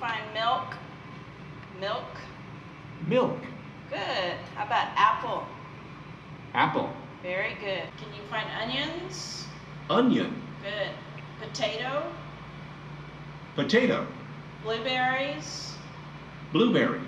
find milk? Milk? Milk. Good. How about apple? Apple. Very good. Can you find onions? Onion. Good. Potato? Potato. Blueberries? Blueberry.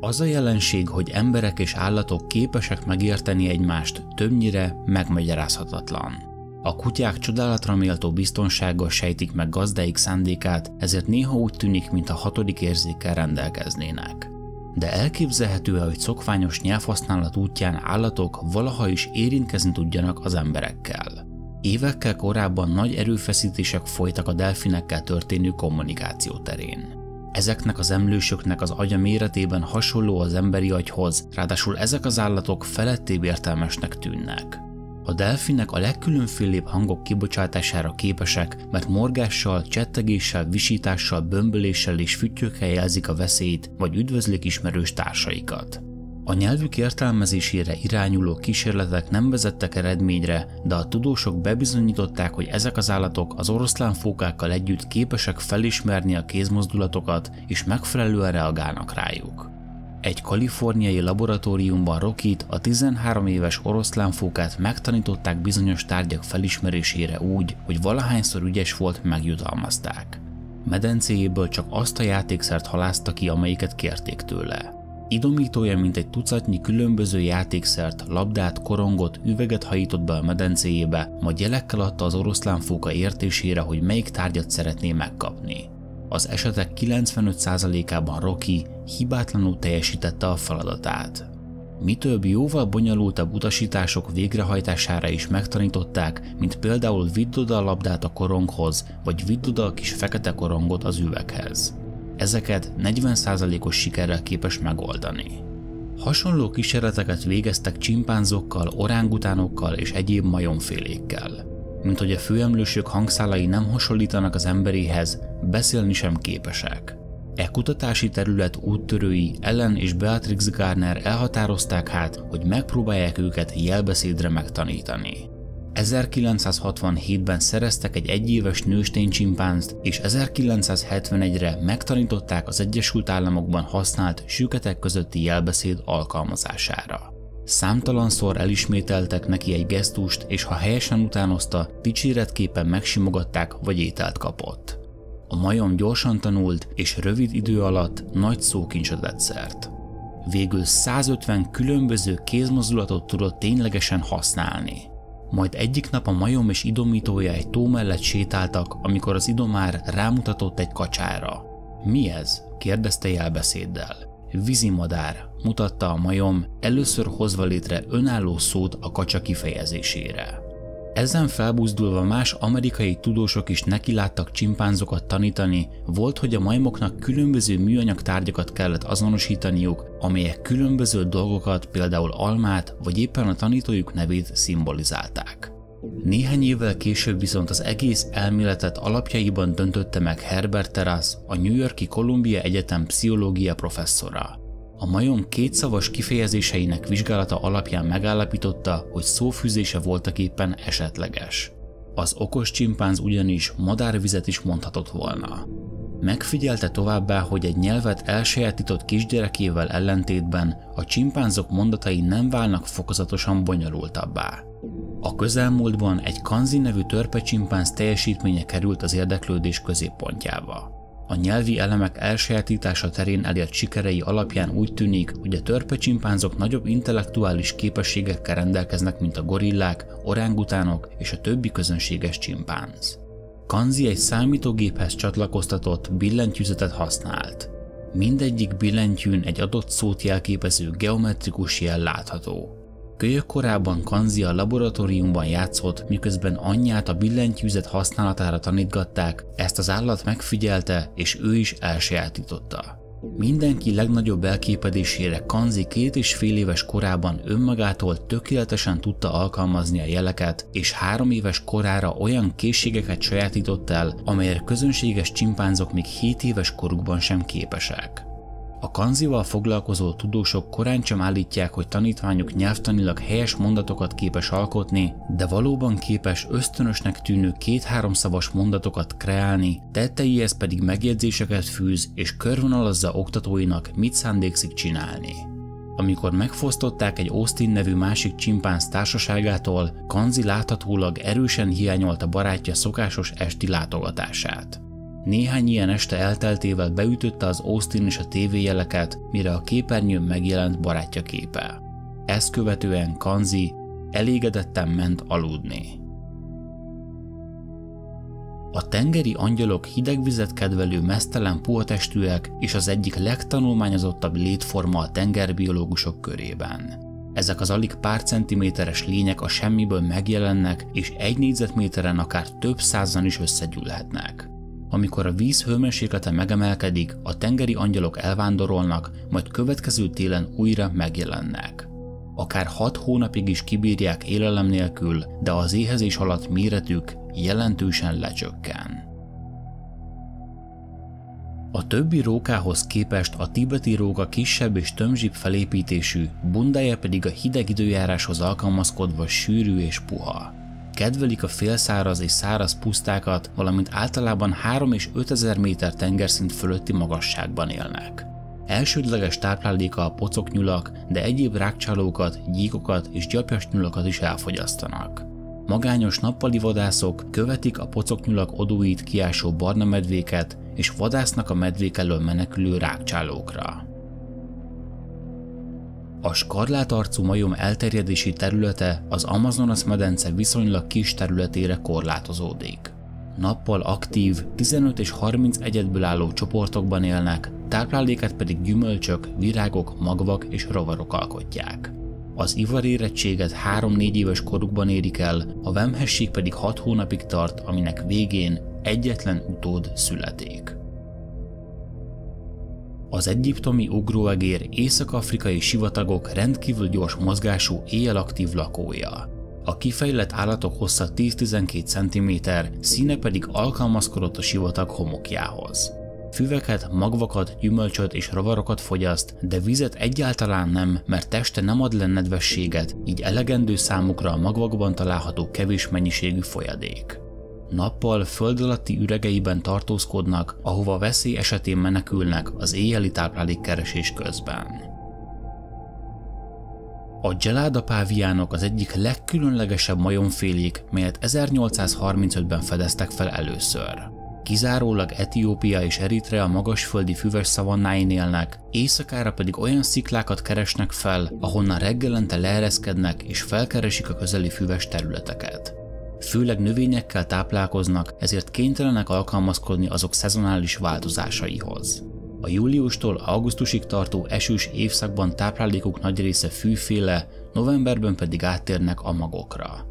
Az a jelenség, hogy emberek és állatok képesek megérteni egymást, többnyire megmagyarázhatatlan. A kutyák csodálatra méltó biztonsággal sejtik meg gazdáik szándékát, ezért néha úgy tűnik, mint a hatodik érzékkel rendelkeznének. De elképzelhető hogy szokványos nyelvhasználat útján állatok valaha is érintkezni tudjanak az emberekkel. Évekkel korábban nagy erőfeszítések folytak a delfinekkel történő kommunikáció terén. Ezeknek az emlősöknek az agya méretében hasonló az emberi agyhoz, ráadásul ezek az állatok felettébb értelmesnek tűnnek. A delfinek a legkülönfélébb hangok kibocsátására képesek, mert morgással, csettegéssel, visítással, bömböléssel és füttyökkel jelzik a veszélyt, vagy üdvözlik ismerős társaikat. A nyelvük értelmezésére irányuló kísérletek nem vezettek eredményre, de a tudósok bebizonyították, hogy ezek az állatok az oroszlánfókákkal együtt képesek felismerni a kézmozdulatokat és megfelelően reagálnak rájuk. Egy kaliforniai laboratóriumban Rokit, a 13 éves oroszlánfókát megtanították bizonyos tárgyak felismerésére úgy, hogy valahányszor ügyes volt, megjutalmazták. Medencéjéből csak azt a játékszert halázta ki, amelyiket kérték tőle. Idomítója mint egy tucatnyi különböző játékszert, labdát, korongot, üveget hajított be a medencéjébe, majd jelekkel adta az oroszlánfóka értésére, hogy melyik tárgyat szeretné megkapni. Az esetek 95%-ában Rocky hibátlanul teljesítette a feladatát. Mi több jóval bonyolultabb utasítások végrehajtására is megtanították, mint például vidd oda a labdát a koronghoz, vagy vidd oda a kis fekete korongot az üveghez. Ezeket 40%-os sikerrel képes megoldani. Hasonló kísérleteket végeztek csimpánzokkal, orángutánokkal és egyéb majomfélékkel. Mint hogy a főemlősök hangszálai nem hasonlítanak az emberéhez, beszélni sem képesek. E kutatási terület úttörői Ellen és Beatrix Garner elhatározták hát, hogy megpróbálják őket jelbeszédre megtanítani. 1967-ben szereztek egy egyéves nőstény csimpánzt, és 1971-re megtanították az Egyesült Államokban használt süketek közötti jelbeszéd alkalmazására. Számtalanszor elismételtek neki egy gesztust, és ha helyesen utánozta, dicséretképpen megsimogatták vagy ételt kapott. A majom gyorsan tanult, és rövid idő alatt nagy szókincsot vett szert. Végül 150 különböző kézmozdulatot tudott ténylegesen használni. Majd egyik nap a majom és idomítója egy tó mellett sétáltak, amikor az idomár rámutatott egy kacsára. Mi ez? kérdezte jelbeszéddel. Vízimadár, mutatta a majom, először hozva létre önálló szót a kacsa kifejezésére. Ezen felbuzdulva más amerikai tudósok is nekiláttak csimpánzokat tanítani, volt, hogy a majmoknak különböző műanyag tárgyakat kellett azonosítaniuk, amelyek különböző dolgokat, például almát, vagy éppen a tanítójuk nevét szimbolizálták. Néhány évvel később viszont az egész elméletet alapjaiban döntötte meg Herbert Terrace, a New Yorki Columbia Egyetem pszichológia professzora. A majom kétszavas kifejezéseinek vizsgálata alapján megállapította, hogy szófűzése voltak éppen esetleges. Az okos csimpánz ugyanis madárvizet is mondhatott volna. Megfigyelte továbbá, hogy egy nyelvet elsajátított kisgyerekével ellentétben a csimpánzok mondatai nem válnak fokozatosan bonyolultabbá. A közelmúltban egy kanzi nevű törpecsimpánz teljesítménye került az érdeklődés középpontjába. A nyelvi elemek elsajátítása terén elért sikerei alapján úgy tűnik, hogy a törpecsimpánzok nagyobb intellektuális képességekkel rendelkeznek, mint a gorillák, orángutánok és a többi közönséges csimpánz. Kanzi egy számítógéphez csatlakoztatott billentyűzetet használt. Mindegyik billentyűn egy adott szót jelképező geometrikus jel látható. Kölyök korában Kanzi a laboratóriumban játszott, miközben anyját a billentyűzet használatára tanítgatták, ezt az állat megfigyelte, és ő is elsajátította. Mindenki legnagyobb elképedésére Kanzi két és fél éves korában önmagától tökéletesen tudta alkalmazni a jeleket, és három éves korára olyan készségeket sajátított el, amelyek közönséges csimpánzok még 7 éves korukban sem képesek. A kanzival foglalkozó tudósok korán sem állítják, hogy tanítványuk nyelvtanilag helyes mondatokat képes alkotni, de valóban képes ösztönösnek tűnő két-három szavas mondatokat kreálni, tetteihez pedig megjegyzéseket fűz és körvonalazza oktatóinak, mit szándékszik csinálni. Amikor megfosztották egy Austin nevű másik csimpánz társaságától, Kanzi láthatólag erősen hiányolta barátja szokásos esti látogatását. Néhány ilyen este elteltével beütötte az Austin és a tévéjeleket, mire a képernyőn megjelent barátja képe. Ezt követően Kanzi elégedetten ment aludni. A tengeri angyalok hidegvizet kedvelő mesztelen puhatestűek és az egyik legtanulmányozottabb létforma a tengerbiológusok körében. Ezek az alig pár centiméteres lények a semmiből megjelennek, és egy négyzetméteren akár több százan is összegyűlhetnek. Amikor a víz hőmérséklete megemelkedik, a tengeri angyalok elvándorolnak, majd következő télen újra megjelennek. Akár hat hónapig is kibírják élelem nélkül, de az éhezés alatt méretük jelentősen lecsökken. A többi rókához képest a tibeti róka kisebb és tömzsibb felépítésű, bundája pedig a hideg időjáráshoz alkalmazkodva sűrű és puha. Kedvelik a félszáraz és száraz pusztákat, valamint általában 3 és 5 ezer méter tengerszint fölötti magasságban élnek. Elsődleges tápláléka a pocoknyulak, de egyéb rákcsálókat, gyíkokat és gyapjas nyulakat is elfogyasztanak. Magányos nappali vadászok követik a pocoknyulak odóit kiásó barna medvéket, és vadásznak a medvék elől menekülő rákcsálókra. A skarlátarcú majom elterjedési területe az Amazonas medence viszonylag kis területére korlátozódik. Nappal aktív, 15 és 30 egyedből álló csoportokban élnek, tápláléket pedig gyümölcsök, virágok, magvak és rovarok alkotják. Az ivarérettséget 3-4 éves korukban érik el, a vemhesség pedig 6 hónapig tart, aminek végén egyetlen utód születik. Az egyiptomi ugróegér észak-afrikai sivatagok rendkívül gyors mozgású éjjel aktív lakója. A kifejlett állatok hossza 10-12 cm, színe pedig alkalmazkodott a sivatag homokjához. Füveket, magvakat, gyümölcsöt és rovarokat fogyaszt, de vizet egyáltalán nem, mert teste nem ad le nedvességet, így elegendő számukra a magvakban található kevés mennyiségű folyadék. Nappal föld alatti üregeiben tartózkodnak, ahova veszély esetén menekülnek az éjjeli táplálékkeresés közben. A geláda páviánok az egyik legkülönlegesebb majomfélék, melyet 1835-ben fedeztek fel először. Kizárólag Etiópia és Eritrea magasföldi füves szavannáin élnek, éjszakára pedig olyan sziklákat keresnek fel, ahonnan reggelente leereszkednek és felkeresik a közeli füves területeket. Főleg növényekkel táplálkoznak, ezért kénytelenek alkalmazkodni azok szezonális változásaihoz. A júliustól augusztusig tartó esős évszakban táplálékuk nagy része fűféle, novemberben pedig áttérnek a magokra.